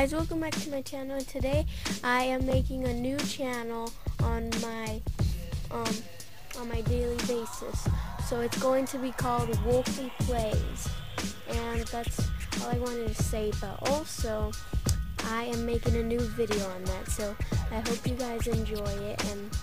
guys, welcome back to my channel. Today I am making a new channel on my um on my daily basis. So it's going to be called Wolfy Plays. And that's all I wanted to say, but also I am making a new video on that. So I hope you guys enjoy it and.